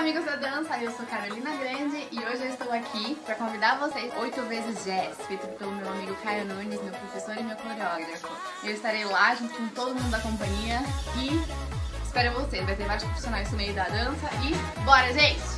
amigos da dança, eu sou Carolina Grande e hoje eu estou aqui para convidar vocês oito vezes jazz, feito pelo meu amigo Caio Nunes, meu professor e meu coreógrafo. Eu estarei lá junto com todo mundo da companhia e espero você. Vai ter vários profissionais no meio da dança e bora, gente!